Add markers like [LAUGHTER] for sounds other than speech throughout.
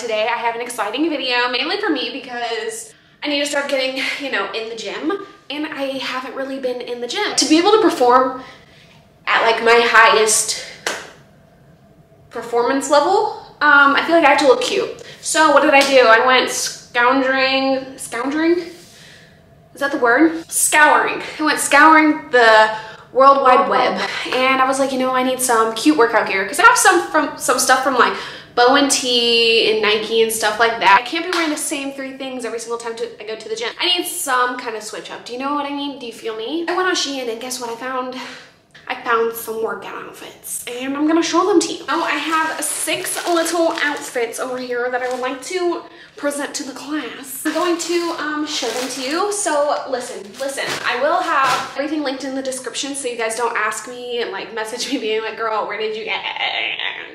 today I have an exciting video, mainly for me because I need to start getting, you know, in the gym and I haven't really been in the gym. To be able to perform at like my highest performance level, um, I feel like I have to look cute. So what did I do? I went scoundering, scoundering? Is that the word? Scouring. I went scouring the World Wide Web and I was like, you know, I need some cute workout gear because I have some from some stuff from like Bo+Tee and Nike and stuff like that. I can't be wearing the same three things every single time to, I go to the gym. I need some kind of switch up. Do you know what I mean? Do you feel me? I went on Shein and guess what I found? I found some workout outfits and I'm gonna show them to you. Now I have six little outfits over here that I would like to present to the class. I'm going to um, show them to you. So listen, listen, I will have everything linked in the description so you guys don't ask me and like message me being like, girl, where did you get,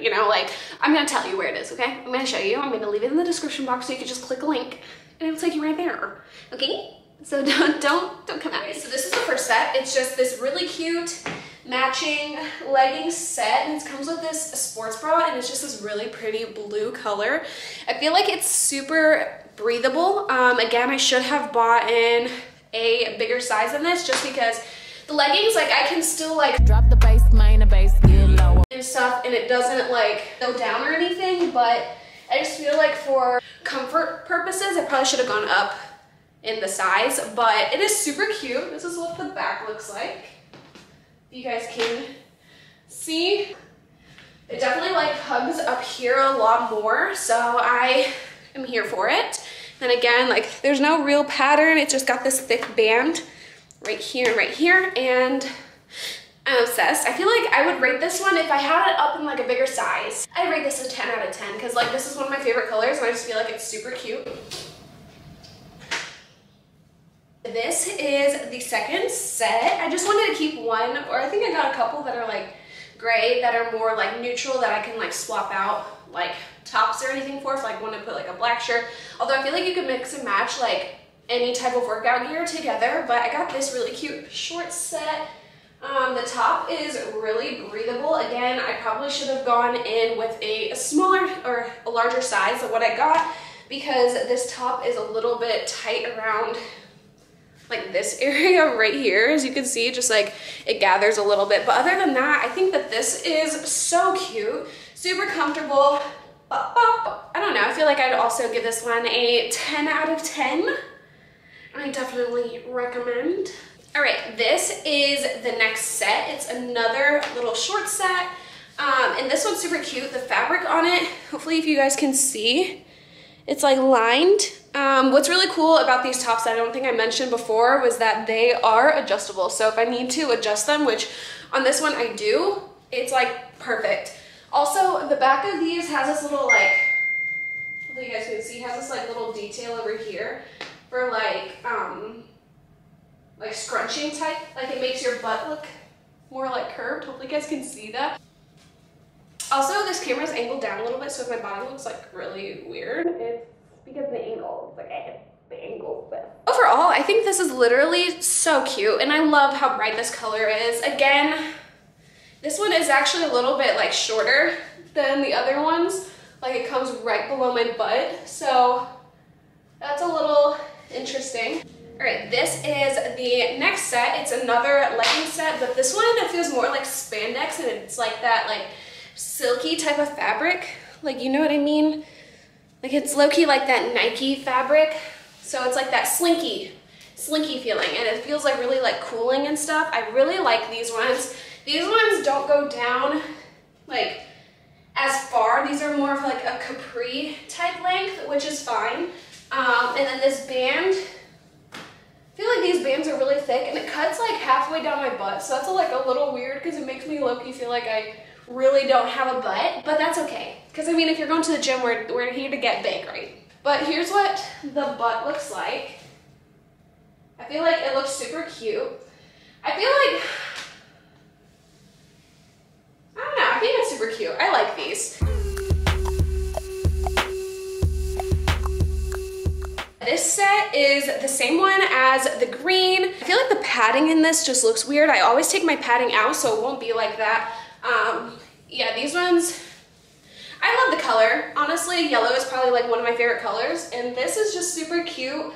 you know, like I'm gonna tell you where it is, okay? I'm gonna show you. I'm gonna leave it in the description box so you can just click a link and it'll take you right there, okay? So [LAUGHS] don't, don't, don't come at me. So this is the first set. It's just this really cute matching leggings set and it comes with this sports bra and it's just this really pretty blue color. I feel like it's super breathable. Um, again, I should have bought in a bigger size than this just because the leggings, like I can still like drop the bass, And stuff and it doesn't like go down or anything, but I just feel like for comfort purposes, I probably should have gone up in the size, but it is super cute. This is what the back looks like you guys can see. It definitely like hugs up here a lot more, so I am here for it. Then again, like there's no real pattern, it's just got this thick band right here right here, and I'm obsessed. I feel like I would rate this one if I had it up in like a bigger size. I'd rate this a 10 out of 10 because like this is one of my favorite colors and I just feel like it's super cute. This is the second set. I just wanted to keep one, or I think I got a couple that are like gray that are more like neutral that I can like swap out like tops or anything for if I like want to put like a black shirt. Although I feel like you could mix and match like any type of workout gear together, but I got this really cute short set. Um, the top is really breathable. Again, I probably should have gone in with a, smaller or a larger size of what I got because this top is a little bit tight around like this [LAUGHS] area right here, as you can see, just like it gathers a little bit. But other than that, I think that this is so cute, super comfortable. I don't know, I feel like I'd also give this one a 10 out of 10. I definitely recommend. All right, this is the next set. It's another little short set. Um, and this one's super cute. The fabric on it, hopefully if you guys can see, it's like lined um, what's really cool about these tops I don't think I mentioned before was that they are adjustable. So if I need to adjust them, which on this one I do, it's like perfect. Also, the back of these has this little like, hopefully you guys can see, has this like little detail over here for like, um, like scrunching type. Like it makes your butt look more like curved. Hopefully you guys can see that. Also, this camera is angled down a little bit, so if my body looks like really weird, it's because the angle, like I the angle but Overall, I think this is literally so cute and I love how bright this color is. Again, this one is actually a little bit like shorter than the other ones. Like it comes right below my butt. So that's a little interesting. All right, this is the next set. It's another legging set, but this one feels more like spandex and it's like that like silky type of fabric. Like, you know what I mean? Like it's low-key like that Nike fabric. So it's like that slinky, slinky feeling. And it feels like really like cooling and stuff. I really like these ones. These ones don't go down like as far. These are more of like a capri type length, which is fine. Um, and then this band, I feel like these bands are really thick and it cuts like halfway down my butt. So that's like a little weird because it makes me low-key feel like I really don't have a butt, but that's okay. Because I mean, if you're going to the gym, we're, we're here to get big, right? But here's what the butt looks like. I feel like it looks super cute. I feel like, [SIGHS] I don't know, I think it's super cute. I like these. This set is the same one as the green. I feel like the padding in this just looks weird. I always take my padding out so it won't be like that. Um, yeah, these ones, I love the color. Honestly, yellow is probably like one of my favorite colors. And this is just super cute.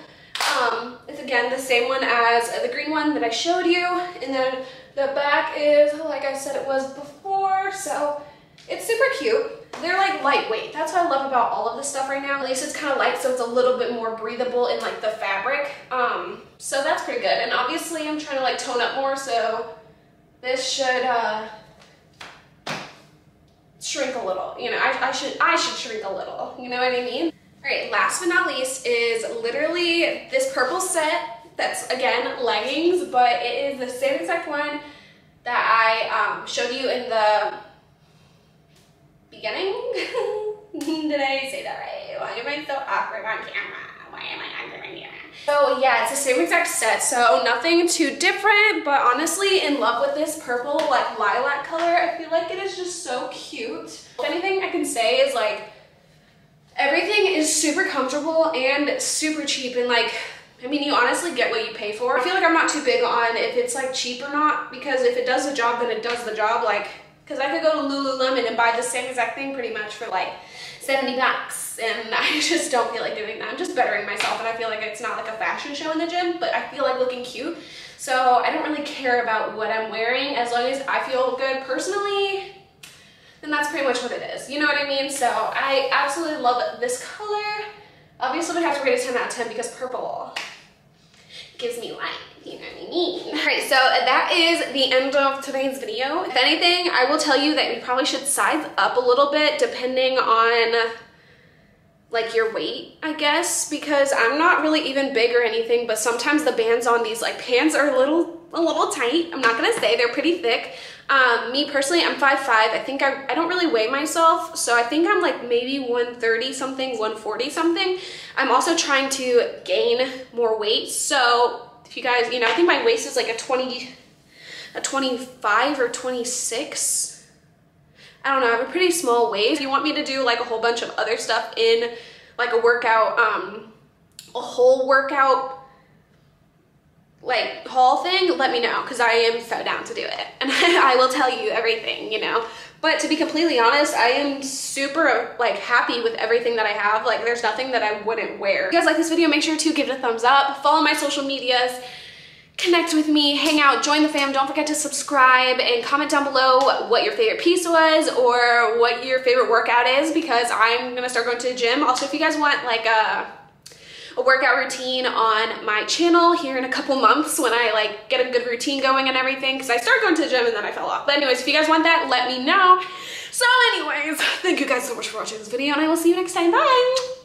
Um, it's again the same one as the green one that I showed you. And then the back is like I said it was before. So it's super cute. They're like lightweight. That's what I love about all of this stuff right now. At least it's kind of light so it's a little bit more breathable in like the fabric. Um, so that's pretty good. And obviously I'm trying to like tone up more so this should uh, shrink a little. You know, I, I should I should shrink a little. You know what I mean? All right, last but not least is literally this purple set that's again leggings, but it is the same exact one that I um, showed you in the beginning. [LAUGHS] Did I say that right? Why am I so awkward on camera? Why am I on camera? So yeah, it's the same exact set, so nothing too different, but honestly in love with this purple like lilac color. I feel like it is just so cute. If anything I can say is like, everything is super comfortable and super cheap and like, I mean, you honestly get what you pay for. I feel like I'm not too big on if it's like cheap or not, because if it does the job, then it does the job. Like, because I could go to Lululemon and buy the same exact thing pretty much for like 70 bucks and [LAUGHS] I just don't feel like doing that. I'm just bettering myself and I feel like it's not like a fashion show in the gym, but I feel like looking cute. So I don't really care about what I'm wearing as long as I feel good personally, then that's pretty much what it is. You know what I mean? So I absolutely love this color. Obviously I have to rate a 10 out of 10 because purple gives me life, [LAUGHS] All right, so that is the end of today's video. If anything, I will tell you that you probably should size up a little bit depending on like your weight, I guess, because I'm not really even big or anything, but sometimes the bands on these like pants are a little, a little tight. I'm not gonna say they're pretty thick. Um, me personally, I'm 5'5". I think I, I don't really weigh myself, so I think I'm like maybe 130 something, 140 something. I'm also trying to gain more weight, so if you guys, you know, I think my waist is like a 20, a 25 or 26. I don't know, I have a pretty small waist. If you want me to do like a whole bunch of other stuff in like a workout, um, a whole workout like haul thing, let me know because I am so down to do it. [LAUGHS] And I will tell you everything, you know. But to be completely honest, I am super like happy with everything that I have. Like there's nothing that I wouldn't wear. If you guys like this video, make sure to give it a thumbs up. Follow my social medias connect with me, hang out, join the fam. Don't forget to subscribe and comment down below what your favorite piece was or what your favorite workout is because I'm gonna start going to the gym. Also, if you guys want like a, a workout routine on my channel here in a couple months when I like get a good routine going and everything because I started going to the gym and then I fell off. But anyways, if you guys want that, let me know. So anyways, [LAUGHS] thank you guys so much for watching this video and I will see you next time. Bye!